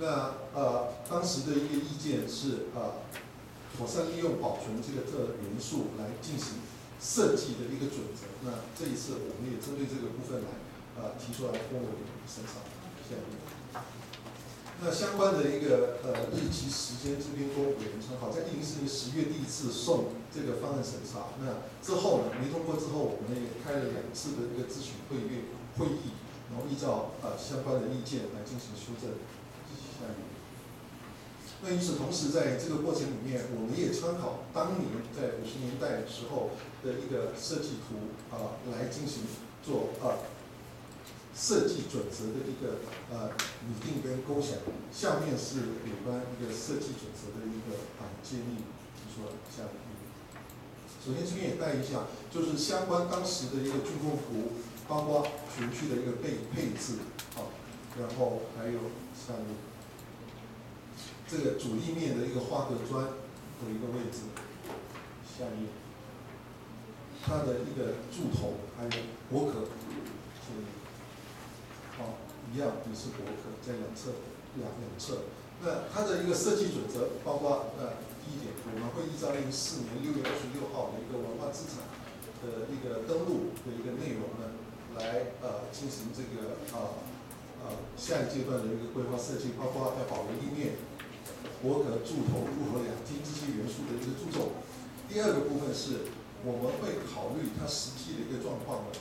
那呃，当时的一个意见是呃，妥善利用保存这个这元素来进行设计的一个准则。那这一次我们也针对这个部分来呃提出来公文审查。下一页。那相关的一个呃日期时间这边都委员称好，在一零四年十月第一次送这个方案审查。那之后呢，没通过之后，我们也开了两次的一个咨询会议会议，然后依照呃相关的意见来进行修正。下一页。那与此同时，在这个过程里面，我们也参考当年在五十年代时候的一个设计图啊，来进行做啊设计准则的一个呃拟定跟构想。下面是有关一个设计准则的一个啊建议提出来。下一页。首先这边也带一下，就是相关当时的一个竣工图，包括园区的一个配配置好，然后还有下面。这个主立面的一个花格砖的一个位置，下面它的一个柱头还有薄壳，这里，好，一样也是薄壳，在两侧两两侧。那它的一个设计准则，包括呃第一点，我们会依照零四年六月二十六号的一个文化资产的一个登录的一个内容呢，来呃进行这个呃呃下一阶段的一个规划设计，包括要保留立面。薄壳柱头入合两厅这些元素的一个注重。第二个部分是，我们会考虑它实际的一个状况的，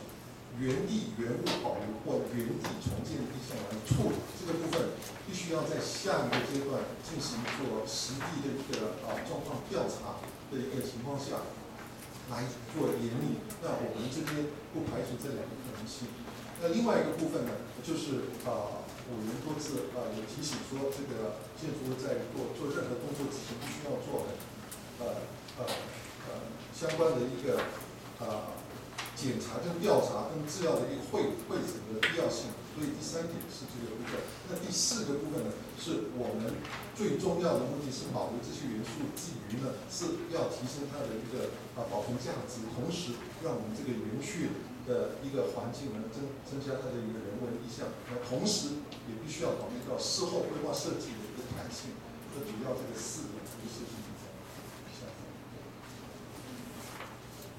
原地原物保留或原地重建的意向来处理。这个部分必须要在下一个阶段进行做实地的一个啊状况调查的一个情况下来做严拟。那我们这边不排除这两个可能性。那另外一个部分呢，就是啊。委员多次啊有提醒说，这个建筑在做做任何动作之前，必须要做的呃呃呃相关的一个啊检查跟调查跟资料的一个会会诊的必要性。所以第三点是这个部分。那第四个部分呢，是我们最重要的目的是保留这些元素之余呢，是要提升它的一个啊保存价值，同时让我们这个园区。的一个环境能增增加它的一个人文意象，那同时也必须要考虑到事后规划设计的一个弹性，这主要这个四点一个设计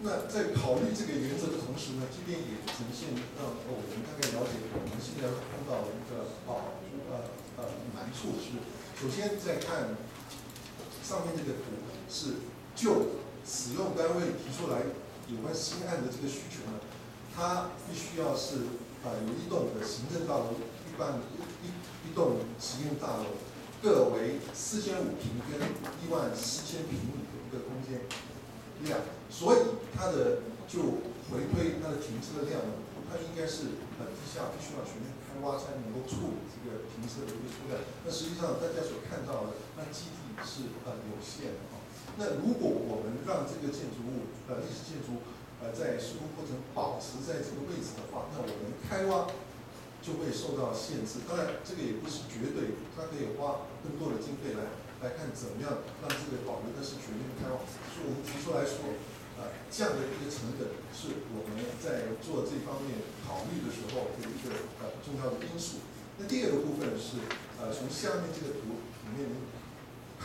那在考虑这个原则的同时呢，这边也呈现让我们大概了解我们现在碰到一个啊呃呃难处是，首先在看上面这个图是就使用单位提出来有关新案的这个需求呢。它必须要是啊有一栋的行政大楼，一般一一一栋实验大楼各为四千五平跟一万四千平米的一个空间量，所以它的就回推它的停车量呢，它应该是呃地下必须要全面开挖才能够处理这个停车的一个数量。那实际上大家所看到的那基地是呃有限的啊。那如果我们让这个建筑物呃历史建筑呃，在施工过程保持在这个位置的话，那我们开挖就会受到限制。当然，这个也不是绝对，它可以花更多的经费来来看怎么样让这个保留的是全面开挖。所以我们提出来说，呃，这样的一个成本是我们在做这方面考虑的时候的一个呃重要的因素。那第二个部分是，呃，从下面这个图里面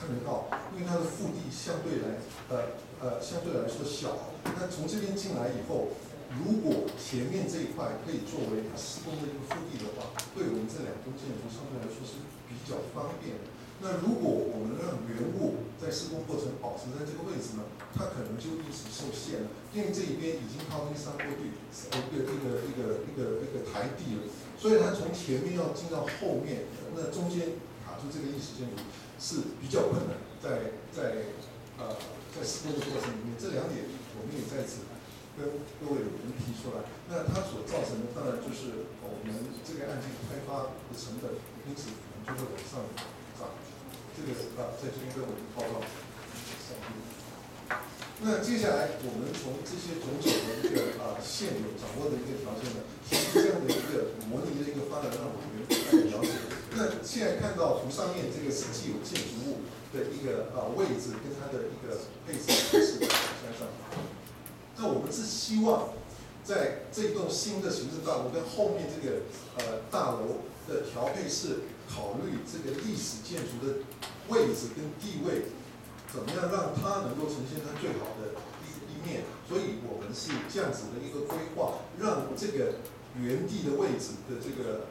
看得到，因为它的腹地相对来，呃。呃，相对来说小。那从这边进来以后，如果前面这一块可以作为它施工的一个腹地的话，对我们这两栋建筑相对来说是比较方便的。那如果我们让原物在施工过程保持在这个位置呢，它可能就一直受限了，因为这一边已经靠近山坡地，一个一个一个一个一个台地了，所以它从前面要进到后面，那中间卡住这个历史建筑是比较困难，在在呃。在施工的过程里面，这两点我们也在此跟各位委员提出来。那它所造成的，当然就是我们这个案件开发的成本，因此可能就会往上涨。这个啊，在这边跟我们报告。那接下来，我们从这些种种的一个啊现有掌握的一个条件呢，提出这样的一个模拟的一个发展，让我们大家了解。那现在看到图上面这个是既有建筑物。的一个呃位置跟它的一个配置是相上。那我们是希望在这栋新的行政大楼跟后面这个呃大楼的调配是考虑这个历史建筑的位置跟地位，怎么样让它能够呈现它最好的一一面？所以我们是这样子的一个规划，让这个原地的位置的这个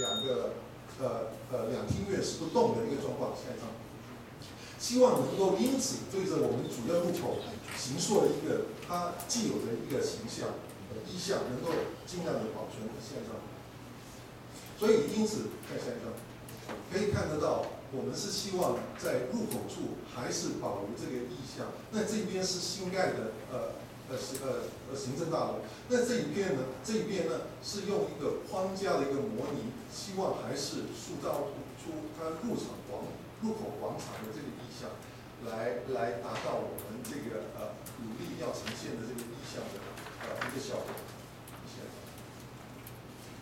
两个呃呃两厅院是不动的一个状况。下一张，希望能够因此对着我们主要入口形塑了一个它既有的一个形象。意向能够尽量的保存下一张，所以因此看下一张，可以看得到，我们是希望在入口处还是保留这个意向。那这边是新盖的呃呃是呃呃行政大楼，那这一边呢这一边呢是用一个框架的一个模拟，希望还是塑造出它入场广入口广场的这个意向，来来达到我们这个呃努力要呈现的这个意向的。呃，一个效果，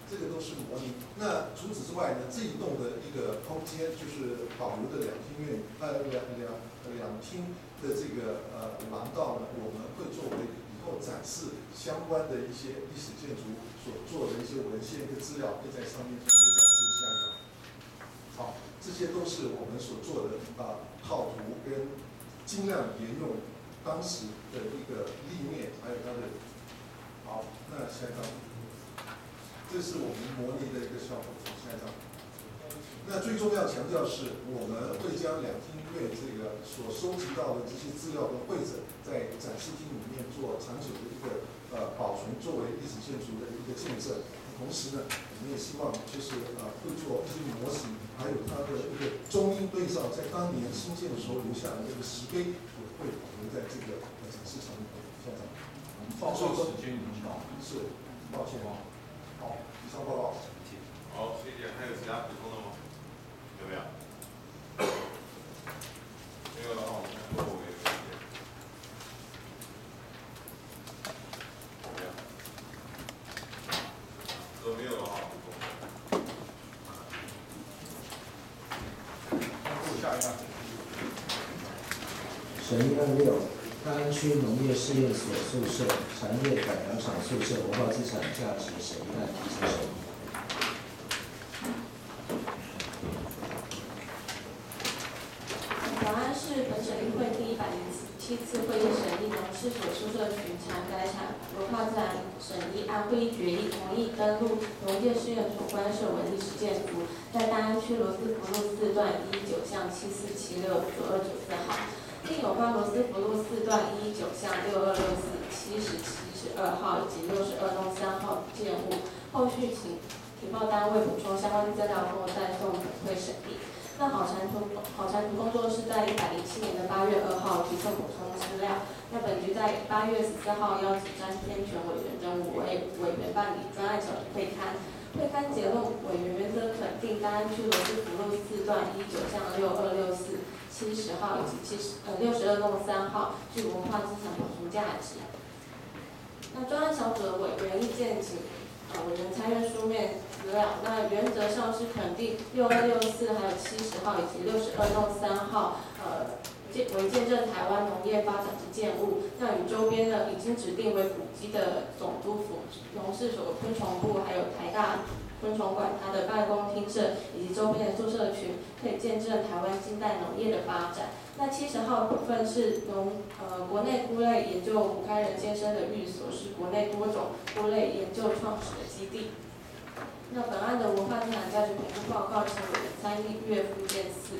这个都是模拟。那除此之外呢，这一栋的一个空间就是保留的两厅院，呃，两两两厅的这个呃廊道呢，我们会作为后展示相关的一些历史建筑所做的一些文献跟资料，会在上面做一个展示。下一个，好，这些都是我们所做的啊套图跟尽量沿用当时的一个立面，还有它的。好，那下一张，这是我们模拟的一个效果。下一张，那最重要强调是，我们会将两厅院这个所收集到的这些资料跟会诊，在展示厅里面做长久的一个呃保存，作为历史建筑的一个见证。同时呢，我们也希望就是呃会做一些模型，还有它的一个中英对照，在当年新建的时候留下的这个石碑，也会保留在这个展示场里面。下张，报告时间。是，抱歉啊。好，以上报告。好，谢谢。还有其他补充的吗？有没有？没有的话，我们后会有时间。没有。都没有的话，补充。下一个。审议案六。大安区农业试验所宿舍、产业改良场宿舍文化资产价值审议案提出审议。本案是本审议会第一百零七次会议审议农事所宿舍群产改产文化自然审议案会议决议同意登录农业试验所官设文历史建筑，在大安区罗斯福路四段一九巷七四七六九二九四号。另有关罗斯福路四段一九巷六二六四七十七十二号以及六十二栋三号建物，后续请提报单位补充相关资料后再送本会审议。那好产图好产图工作是在一百零七年的八月二号提出补充资料。那本局在八月十四号邀请詹天全委员等五位委员办理专案小组会刊，会刊结论委员原则肯定大安区罗斯福路四段一九巷六二六四。七十号以及七十呃六十二弄三号具文化资产保存价值。那专案小组的委员意见及呃委员参阅书面资料。那原则上是肯定六二六四还有七十号以及六十二弄三号呃建为见证台湾农业发展之建物。那与周边的已经指定为古迹的总督府、农事所、昆虫部还有台大。昆虫馆它的办公厅舍以及周边的宿舍群，可以见证台湾近代农业的发展。那七十号部分是农呃国内菇类研究胡开人先生的寓所，是国内多种菇类研究创始的基地。那本案的文化资产价值评估报告，请委员参阅附件四。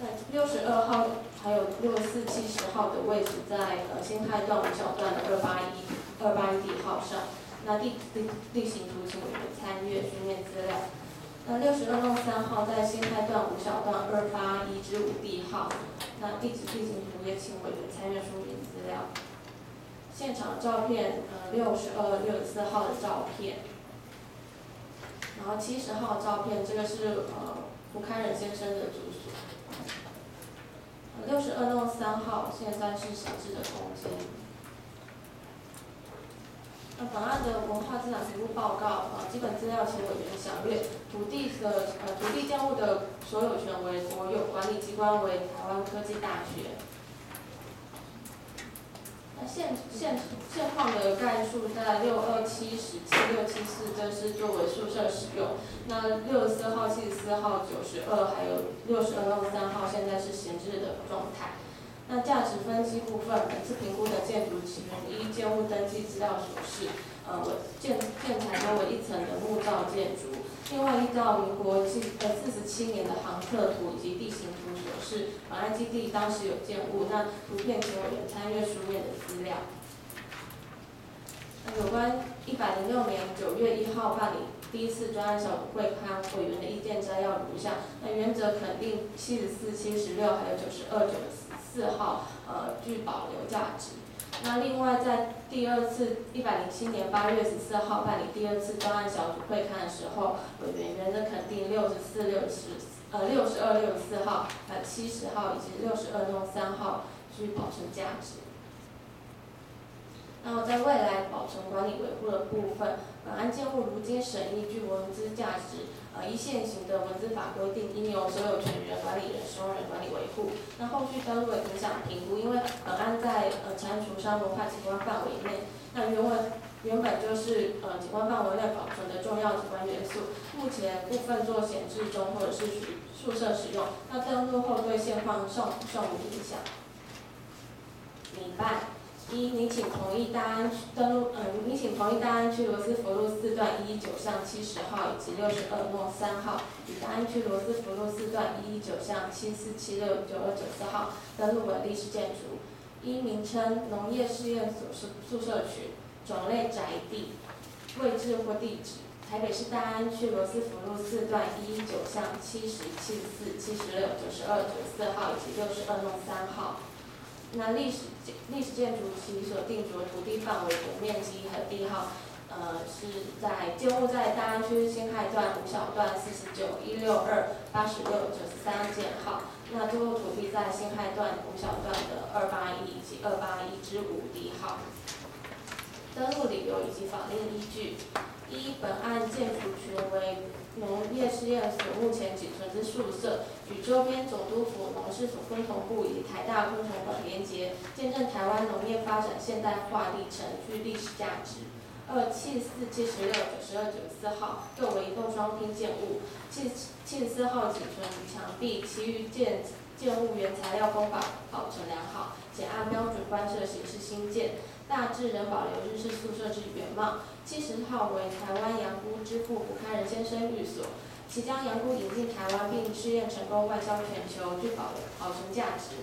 那六十二号还有六四七十号的位置在呃新泰段五小段的二八一二八一地号上。那地地地形图请委员参阅书面资料。那六十二弄三号在新开段五小段二八一至五 D 号，那地址地形图也请委员参阅书面资料。现场照片，呃，六十二、六十四号的照片，然后七十号照片，这个是呃胡开仁先生的住所。六十二弄三号现在是闲置的空间。本案的文化资产评估报告，呃，基本资料请委员详阅。土地的呃土地建物的所有权为国有，管理机关为台湾科技大学。那现现现况的概述在六二七十七六七四，这是作为宿舍使用。那六十四号、七十四号、九十二还有六十二弄三号，现在是闲置的状态。那价值分析部分，本次评估的建筑起源依建物登记资料所示，呃，为建建材都为一层的木造建筑。另外，依照民国七呃四十七年的航特图以及地形图所示，本案基地当时有建物，那图片请委员参阅书面的资料。那有关一百零六年九月一号办理第一次专案小组会刊委员的意见摘要如下：那原则肯定七十四、七十六还有九十二、九十四号呃具保留价值。那另外在第二次一百零七年八月十四号办理第二次专案小组会刊的时候，委员原则肯定六十四、六十呃六十二、六十四号呃七十号以及六十二弄三号具保存价值。那么在未来保存管理维护的部分，本案建物如今审议具文资价值，呃依现行的文字法规定，应由所有权人、管理人、使用人管理维护。那后续登录的影响评估，因为本案在呃蟾蜍山文化景观范围内，那原文原本就是呃景观范围内保存的重要景观元素，目前部分做闲置中或者是属宿舍使用，那登录后对现况尚尚无影响。明白。一，你请同意大安区登录，嗯，你请同意大安区罗斯福路四段一九巷七十号以及六十二弄三号，与大安区罗斯福路四段一九巷七四七六九二九四号登录为历史建筑。一，名称农业试验所宿宿舍群，种类宅地，位置或地址，台北市大安区罗斯福路四段一九巷七十七四七十六九十二九十四号以及六十二弄三号。那历史建历史建筑其所定着土地范围的面积和地号，呃，是在建物在大安区新海段五小段四十九一六二八十六九十三建号。那最后土地在新海段五小段的二八一以及二八一之五地号。登录理由以及法令依据：一、本案建筑群为农业试验所目前仅存之宿舍，与周边总督府农事所共同部以台大共同馆连结，见证台湾农业发展现代化历程，具历史价值。二、七四、七十六、九十二、九四号各为一栋双拼建物，七七四号仅存于墙壁，其余建建物原材料工法保存良好，且按标准官设形式新建。大致仍保留日式宿舍之原貌。七十号为台湾洋菇之父卜开仁先生寓所，其将洋菇引进台湾并试验成功，外销全球，具保保存价值。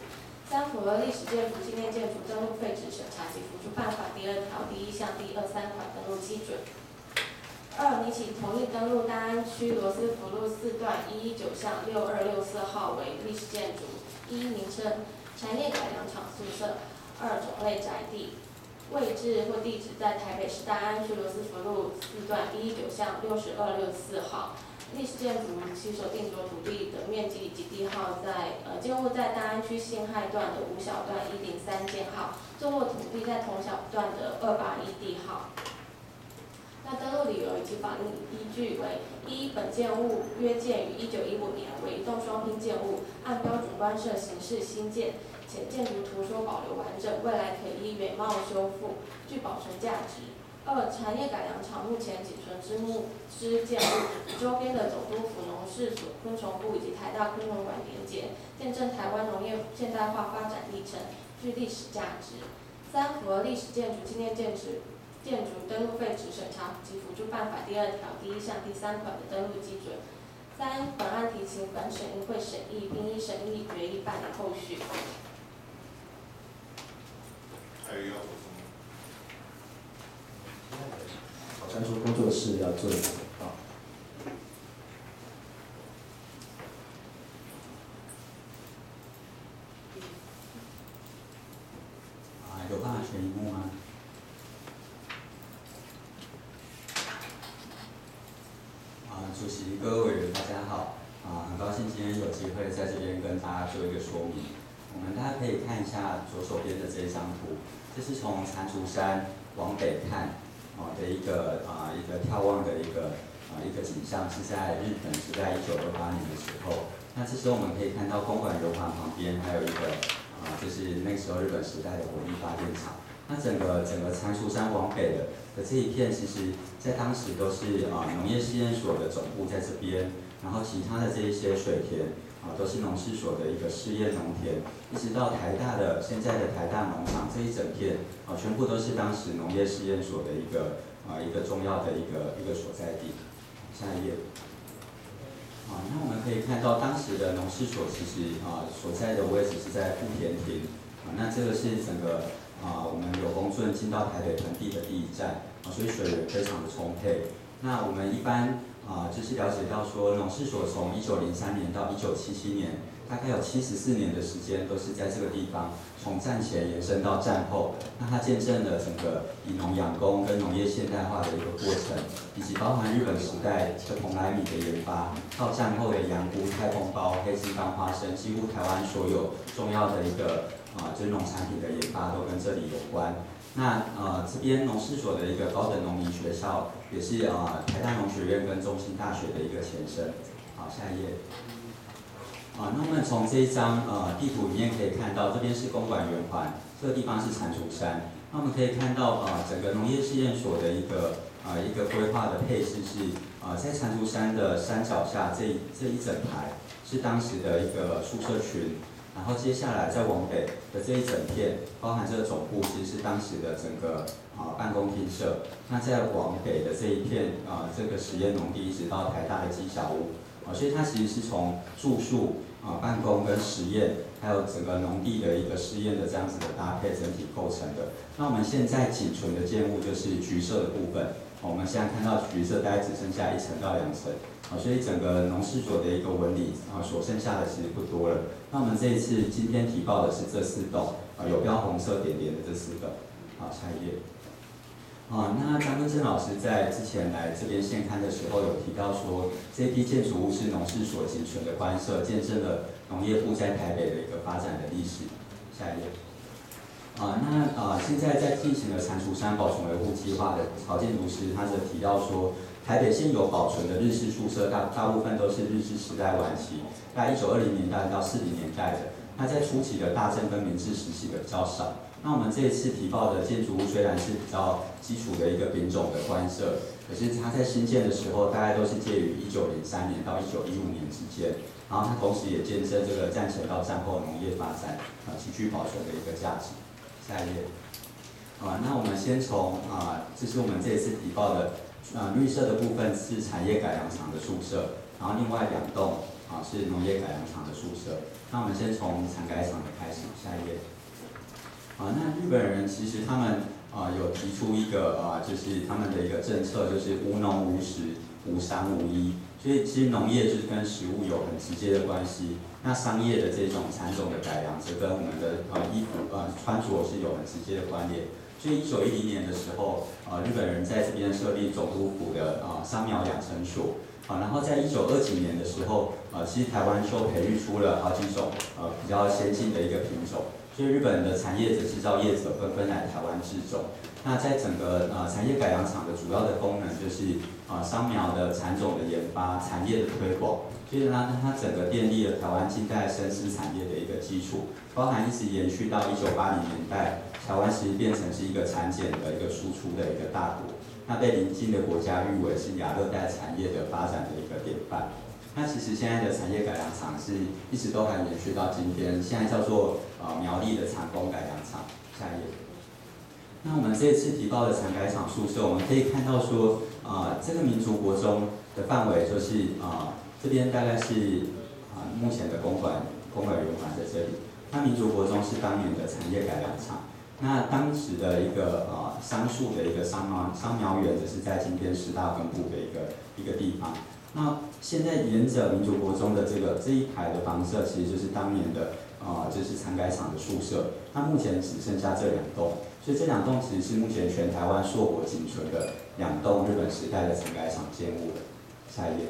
三、符合历史建筑、纪念建筑登录废止审查及辅助办法第二条第一项第二三款登录基准。二、你请同意登录大安区罗斯福路四段一一九巷六二六四号为历史建筑。一、名称：产业改良厂宿舍。二、种类：宅地。位置或地址在台北市大安区罗斯福路四段一九巷六十二六四号。历史建筑其所定夺土地的面积以及地号在呃建物在大安区信亥段的五小段一零三建号，坐落土地在同小段的二八一地号。那登录理由以及法律依据为：一、本建物约建于一九一五年，为一栋双拼建物，按标官设形式新建。且建筑图说保留完整，未来可依原貌修复，具保存价值。二、产业改良场目前仅存之木之建物，周边的总督府农事所昆虫部以及台大昆虫馆连结，见证台湾农业现代化发展历程，具历史价值。三、符合历史建筑纪念建筑建筑登录废止审查及辅助办法第二条第一项第三款的登录基准。三、本案提请本审议会审议，并依审议决议办理后续。还有要补充吗？传输工作室要做一个报告。啊，有办法选荧幕吗？啊，主席、各位委员，大家好。啊，很高兴今天有机会在这边跟大家做一个说明。我们大家可以看一下左手边的这一张图，这是从蟾蜍山往北看，啊的一个啊一个眺望的一个啊一个景象，是在日本是在一九二八年的时候。那这时候我们可以看到公馆油厂旁边还有一个啊，就是那时候日本时代的火力发电厂。那整个整个蟾蜍山往北的的这一片，其实在当时都是啊农业试验所的总部在这边，然后其他的这一些水田啊都是农事所的一个试验农田，一直到台大的现在的台大农场这一整片啊全部都是当时农业试验所的一个啊一个重要的一个一个所在地。下一页。啊，那我们可以看到当时的农事所其实啊所在的位置是在富田町，啊，那这个是整个啊我们柳公圳进到台北盆地的第一站，啊，所以水源非常的充沛。那我们一般啊就是了解到说农事所从一九零三年到一九七七年，大概有七十四年的时间都是在这个地方，从战前延伸到战后，那它见证了整个以农养工跟农业现代化的一个过程，以及包含日本时代的蓬莱米的研发，到战后的洋菇、太空包、黑金刚花生，几乎台湾所有重要的一个啊，就农产品的研发都跟这里有关。那呃，这边农事所的一个高等农民学校，也是啊台大农学院跟中兴大学的一个前身。好，下一页。啊，那我们从这一张呃地图里面可以看到，这边是公馆圆环，这个地方是蟾蜍山。那我们可以看到啊，整个农业试验所的一个啊一个规划的配置是啊，在蟾蜍山的山脚下这这一整排是当时的一个宿舍群，然后接下来再往北的这一整片，包含这个总部其实是当时的整个啊办公厅舍。那再往北的这一片啊，这个实验农地一直到台大的基小屋啊，所以它其实是从住宿。啊，办公跟实验，还有整个农地的一个试验的这样子的搭配，整体构成的。那我们现在仅存的建物就是橘色的部分。我们现在看到橘色大概只剩下一层到两层，啊，所以整个农事所的一个纹理啊，所剩下的其实不多了。那我们这一次今天提报的是这四栋，啊，有标红色点点的这四个。好，下一页。啊，那张根正老师在之前来这边现刊的时候有提到说，这批建筑物是农事所仅存的官舍，见证了农业部在台北的一个发展的历史。下一页。啊，那啊，现在在进行了蟾蜍山保存维护计划的曹建筑师，他则提到说，台北现有保存的日式宿舍大大部分都是日治时代晚期，在一九二零年代到四零年代的，那在初期的大正跟明治时期的较少。那我们这一次提报的建筑物虽然是比较基础的一个品种的官舍，可是它在新建的时候大概都是介于一九零三年到一九一五年之间，然后它同时也见证这个战前到战后农业发展啊极具保存的一个价值。下一页。啊，那我们先从啊，这是我们这一次提报的啊绿色的部分是产业改良场的宿舍，然后另外两栋啊是农业改良场的宿舍。那我们先从产改场的开始，下一页。啊，那日本人其实他们啊有提出一个啊，就是他们的一个政策，就是无农无食，无商无医。所以其实农业就是跟食物有很直接的关系。那商业的这种产种的改良，则跟我们的啊衣服啊穿着是有很直接的关联。所以一九一零年的时候，啊日本人在这边设立总督府的啊三苗养成所。啊，然后在一九二几年的时候，啊其实台湾就培育出了好几种呃比较先进的一个品种。就日本的产业者、制造业者纷纷来台湾制种。那在整个呃产业改良场的主要的功能就是啊商苗的产种的研发、产业的推广。所以呢，它整个奠定了台湾近代生丝产业的一个基础，包含一直延续到一九八零年代，台湾其实变成是一个产检的一个输出的一个大国。那被邻近的国家誉为是亚热带产业的发展的一个典范。那其实现在的产业改良厂是一直都还延续到今天，现在叫做呃苗栗的产工改良厂。下一页。那我们这次提报的产改厂宿舍，我们可以看到说，啊这个民族国中的范围就是啊这边大概是啊目前的公馆公馆圆环在这里。那民族国中是当年的产业改良厂。那当时的一个呃桑树的一个桑苗桑苗园，就是在今天师大分部的一个一个地方。那现在沿着民族国中的这个这一排的房舍，其实就是当年的啊，就是产改厂的宿舍。它目前只剩下这两栋，所以这两栋其实是目前全台湾硕果仅存的两栋日本时代的产改厂建物下一页。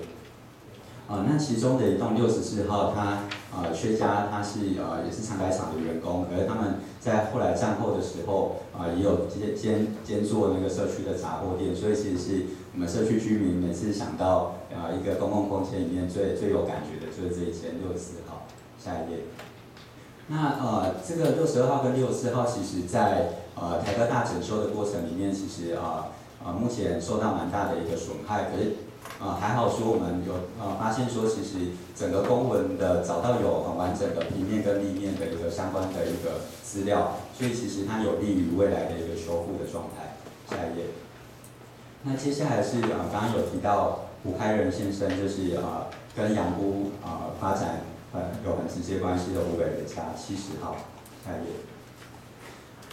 啊，那其中的一栋六十四号，它呃薛家他是呃也是产改厂的员工，可是他们在后来战后的时候啊，也有兼兼兼做那个社区的杂货店，所以其实是我们社区居民每次想到啊一个公共空间里面最最有感觉的就是这一间六十四号。下一页。那呃，这个六十二号跟六十四号，其实在呃台科大整修的过程里面，其实啊呃目前受到蛮大的一个损害，可是呃还好说我们有呃发现说，其实整个公文的找到有很完整的平面跟立面的一个相关的一个资料，所以其实它有利于未来的一个修复的状态。下一页。那接下来是啊刚刚有提到胡开仁先生，就是啊跟杨姑啊发展呃有很直接关系的湖北人家七十号。下一页。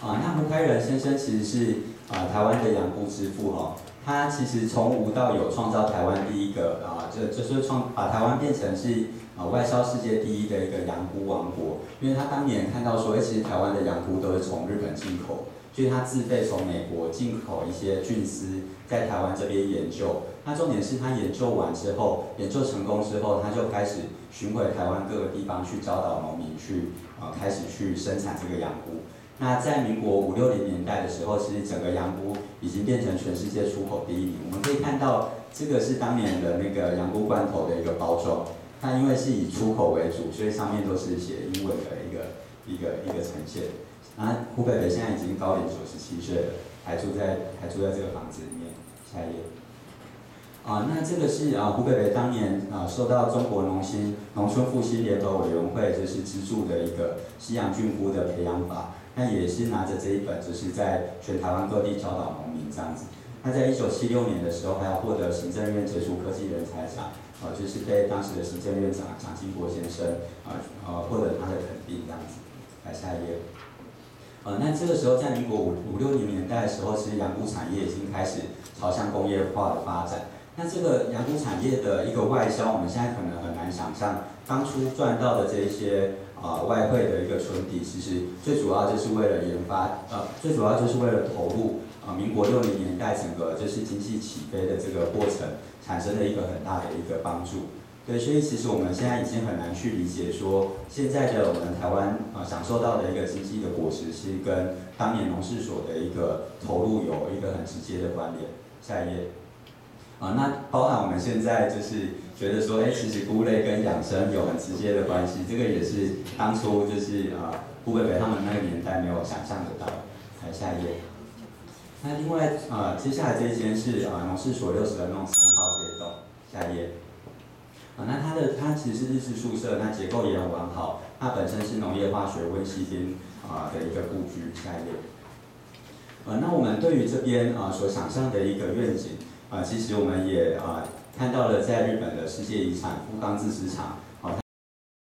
啊，那胡开仁先生其实是啊台湾的养菇之父哈，他其实从无到有创造台湾第一个啊，就就是创把台湾变成是啊外销世界第一的一个养菇王国，因为他当年看到说，哎，其实台湾的养菇都是从日本进口，所以他自费从美国进口一些菌丝，在台湾这边研究。那重点是他研究完之后，研究成功之后，他就开始巡回台湾各个地方去教导农民去啊开始去生产这个羊菇。那在民国五六零年代的时候，其实整个羊菇已经变成全世界出口第一名。我们可以看到，这个是当年的那个羊菇罐头的一个包装。它因为是以出口为主，所以上面都是写英文的一个一个一个呈现。啊胡北北现在已经高龄九十七岁了，还住在还住在这个房子里面。下一页。啊，那这个是啊胡北北当年啊受到中国农兴农村复兴联合委员会就是资助的一个西洋菌菇的培养法。那也是拿着这一本，就是在全台湾各地教导农民这样子。那在一九七六年的时候，还要获得行政院杰出科技人才奖，呃，就是被当时的行政院长蒋经国先生，啊，呃，获得他的肯定这样子。来下一页。呃，那这个时候在民国五五六零年代的时候，其实养菇产业已经开始朝向工业化的发展。那这个养菇产业的一个外销，我们现在可能很难想象，当初赚到的这一些。啊，外汇的一个存底，其实最主要就是为了研发，呃，最主要就是为了投入啊，民国六零年代整个就是经济起飞的这个过程，产生了一个很大的一个帮助。对，所以其实我们现在已经很难去理解说，现在的我们台湾啊享受到的一个经济的果实，是跟当年农事所的一个投入有一个很直接的关联。下一页。啊，那包含我们现在就是觉得说，哎，其实菇类跟养生有很直接的关系，这个也是当初就是啊，顾北北他们那个年代没有想象得到。来下一页。那另外啊，接下来这一间是啊农事所六十二弄三号这一栋。下一页。啊，那它的它其实是日式宿舍，那结构也很完好，它本身是农业化学温习厅啊的一个布局概念。呃，那我们对于这边啊所想象的一个愿景。啊，其实我们也啊看到了，在日本的世界遗产富冈制石厂，